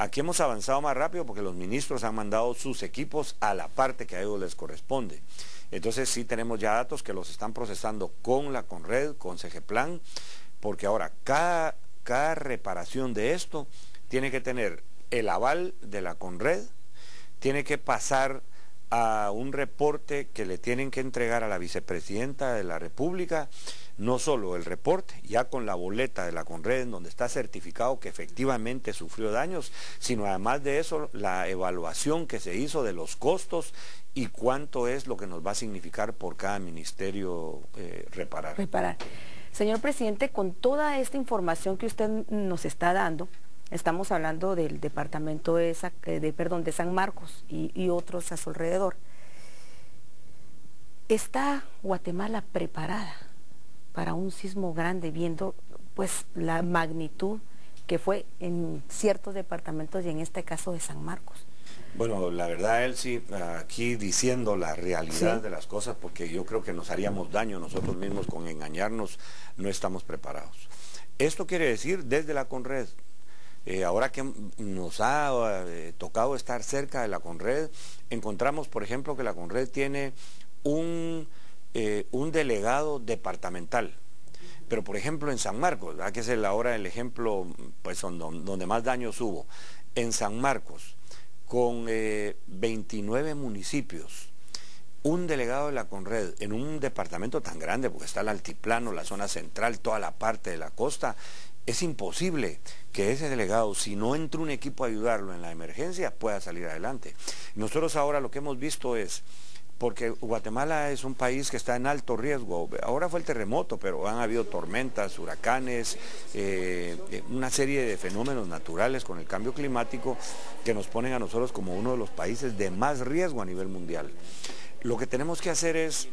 Aquí hemos avanzado más rápido porque los ministros han mandado sus equipos a la parte que a ellos les corresponde. Entonces sí tenemos ya datos que los están procesando con la Conred, con CGPlan, porque ahora cada, cada reparación de esto tiene que tener el aval de la Conred, tiene que pasar a un reporte que le tienen que entregar a la vicepresidenta de la República, no solo el reporte, ya con la boleta de la Conred, donde está certificado que efectivamente sufrió daños, sino además de eso, la evaluación que se hizo de los costos y cuánto es lo que nos va a significar por cada ministerio eh, reparar. Reparar. Señor presidente, con toda esta información que usted nos está dando, Estamos hablando del departamento de, eh, perdón, de San Marcos y, otros a su alrededor. ¿Está Guatemala preparada para un sismo grande viendo pues la magnitud que fue en ciertos departamentos y en este caso de San Marcos? Bueno, la verdad, Elsie, aquí diciendo la realidad de las cosas, porque yo creo que nos haríamos daño nosotros mismos con engañarnos, no estamos preparados. Esto quiere decir desde la Conred, eh, ahora que nos ha eh, tocado estar cerca de la Conred, encontramos, por ejemplo, que la Conred tiene un, eh, un delegado departamental. Pero, por ejemplo, en San Marcos, que es ahora el ejemplo pues, donde, más daños hubo, en San Marcos, con 29 municipios, un delegado de la Conred en un departamento tan grande, porque está el altiplano, la zona central, toda la parte de la costa, es imposible que ese delegado, si no entra un equipo a ayudarlo en la emergencia, pueda salir adelante. Nosotros ahora lo que hemos visto es, porque Guatemala es un país que está en alto riesgo, ahora fue el terremoto, pero han habido tormentas, huracanes, eh, eh, una serie de fenómenos naturales con el cambio climático que nos ponen a nosotros como uno de los países de más riesgo a nivel mundial. Lo que tenemos que hacer es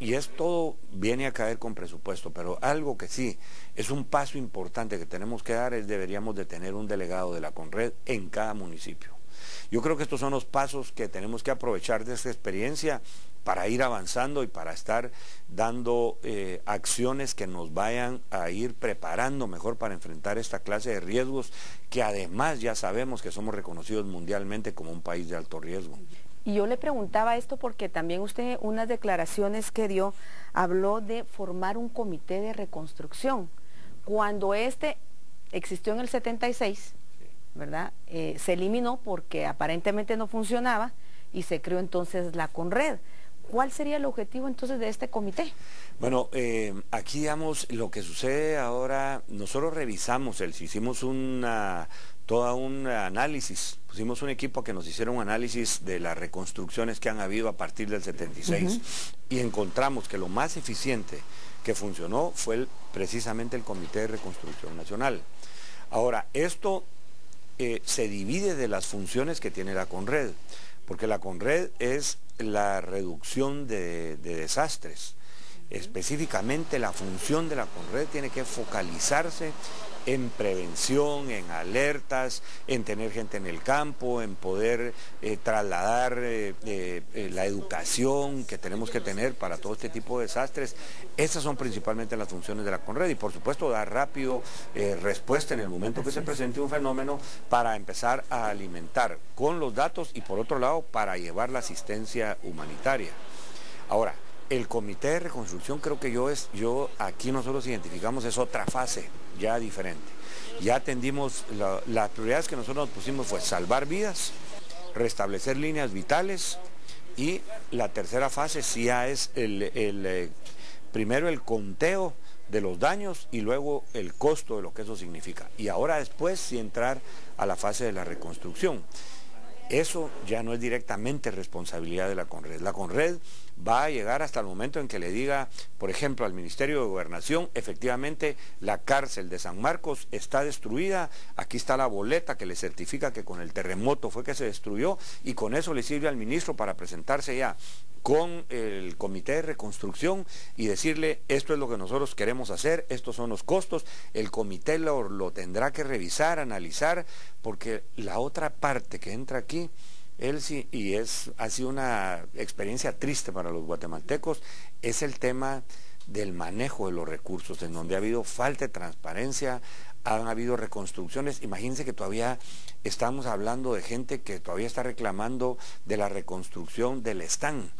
y es todo viene a caer con presupuesto, pero algo que sí es un paso importante que tenemos que dar es deberíamos de tener un delegado de la Conred en cada municipio. Yo creo que estos son los pasos que tenemos que aprovechar de esta experiencia para ir avanzando y para estar dando eh, acciones que nos vayan a ir preparando mejor para enfrentar esta clase de riesgos que además ya sabemos que somos reconocidos mundialmente como un país de alto riesgo. Y yo le preguntaba esto porque también usted, unas declaraciones que dio, habló de formar un comité de reconstrucción. Cuando este existió en el 76, ¿verdad? Eh, se eliminó porque aparentemente no funcionaba y se creó entonces la Conred. ¿Cuál sería el objetivo entonces de este comité? Bueno, eh, aquí digamos lo que sucede ahora, nosotros revisamos, el, hicimos una, toda un análisis, pusimos un equipo que nos hiciera un análisis de las reconstrucciones que han habido a partir del 76 y encontramos que lo más eficiente que funcionó fue precisamente el Comité de Reconstrucción Nacional. Ahora, esto eh, se divide de las funciones que tiene la CONRED, porque la CONRED es la reducción de, desastres. Específicamente la función de la CONRED tiene que focalizarse en prevención, en alertas, en tener gente en el campo, en poder eh, trasladar eh, eh, la educación que tenemos que tener para todo este tipo de desastres. Esas son principalmente las funciones de la CONRED y por supuesto dar rápido respuesta en el momento que se presente un fenómeno para empezar a alimentar con los datos y por otro lado para llevar la asistencia humanitaria. Ahora, el comité de reconstrucción creo que yo es, yo aquí nosotros identificamos es otra fase ya diferente. Ya atendimos, las prioridades que nosotros nos pusimos fue salvar vidas, restablecer líneas vitales y la tercera fase sí ya es el, eh, primero el conteo de los daños y luego el costo de lo que eso significa. Y ahora después sí entrar a la fase de la reconstrucción. Eso ya no es directamente responsabilidad de la Conred. La Conred va a llegar hasta el momento en que le diga, por ejemplo, al Ministerio de Gobernación, efectivamente la cárcel de San Marcos está destruida, aquí está la boleta que le certifica que con el terremoto fue que se destruyó y con eso le sirve al ministro para presentarse ya con el comité de reconstrucción y decirle esto es lo que nosotros queremos hacer, estos son los costos, el comité lo, lo tendrá que revisar, analizar, porque la otra parte que entra aquí él sí, y es, ha sido una experiencia triste para los guatemaltecos, es el tema del manejo de los recursos, en donde ha habido falta de transparencia, han habido reconstrucciones. Imagínense que todavía estamos hablando de gente que todavía está reclamando de la reconstrucción del Están,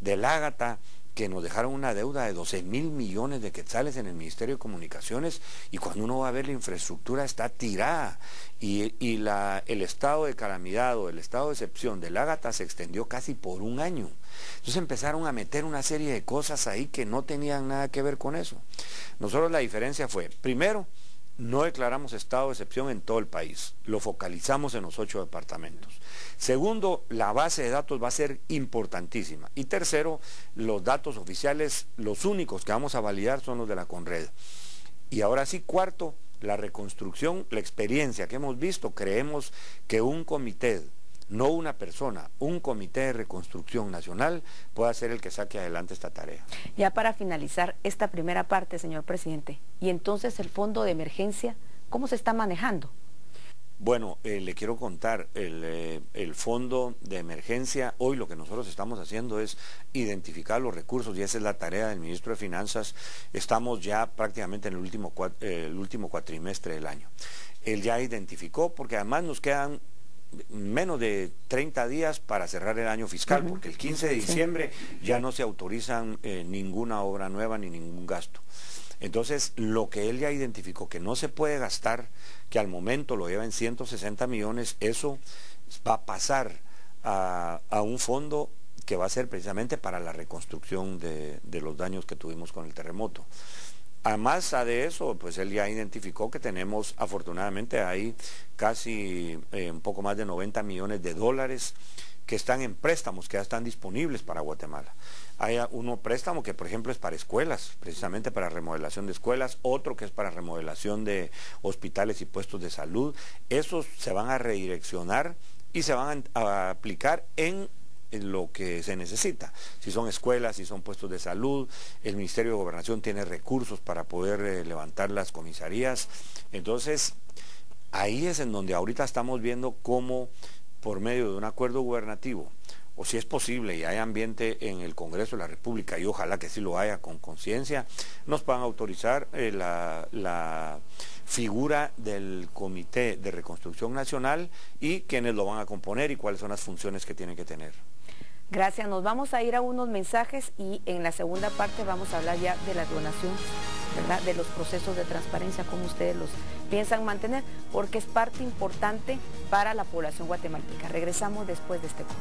del Ágata, que nos dejaron una deuda de 12 mil millones de quetzales en el Ministerio de Comunicaciones y cuando uno va a ver la infraestructura está tirada y, el estado de calamidad o el estado de excepción del Ágata se extendió casi por un año. Entonces empezaron a meter una serie de cosas ahí que no tenían nada que ver con eso. Nosotros la diferencia fue, primero, no declaramos estado de excepción en todo el país, lo focalizamos en los ocho departamentos. Segundo, la base de datos va a ser importantísima. Y tercero, los datos oficiales, los únicos que vamos a validar son los de la Conred. Y ahora sí, cuarto, la reconstrucción, la experiencia que hemos visto, creemos que un comité no una persona, un comité de reconstrucción nacional pueda ser el que saque adelante esta tarea. Ya para finalizar esta primera parte, señor presidente, y entonces el fondo de emergencia, ¿cómo se está manejando? Bueno, eh, le quiero contar, eh, el, fondo de emergencia, hoy lo que nosotros estamos haciendo es identificar los recursos y esa es la tarea del ministro de Finanzas. Estamos ya prácticamente en el último, el último cuatrimestre del año. Él ya identificó, porque además nos quedan menos de 30 días para cerrar el año fiscal, porque el 15 de diciembre ya no se autorizan eh, ninguna obra nueva ni ningún gasto. Entonces, lo que él ya identificó que no se puede gastar, que al momento lo lleva en 160 millones, eso va a pasar a, un fondo que va a ser precisamente para la reconstrucción de los daños que tuvimos con el terremoto. Además de eso, pues él ya identificó que tenemos, afortunadamente, ahí casi eh, un poco más de 90 millones de dólares que están en préstamos, que ya están disponibles para Guatemala. Hay uno préstamo que, por ejemplo, es para escuelas, precisamente para remodelación de escuelas, otro que es para remodelación de hospitales y puestos de salud. Esos se van a redireccionar y se van a aplicar en lo que se necesita. Si son escuelas, si son puestos de salud, el Ministerio de Gobernación tiene recursos para poder eh, levantar las comisarías. Entonces, ahí es en donde ahorita estamos viendo cómo por medio de un acuerdo gubernativo, o si es posible y hay ambiente en el Congreso de la República, y ojalá que sí lo haya con conciencia, nos puedan autorizar eh, la, la figura del Comité de Reconstrucción Nacional y quienes lo van a componer y cuáles son las funciones que tienen que tener. Gracias, nos vamos a ir a unos mensajes y en la segunda parte vamos a hablar ya de las donaciones, ¿verdad? de los procesos de transparencia, cómo ustedes los piensan mantener, porque es parte importante para la población guatemalteca. Regresamos después de este corte.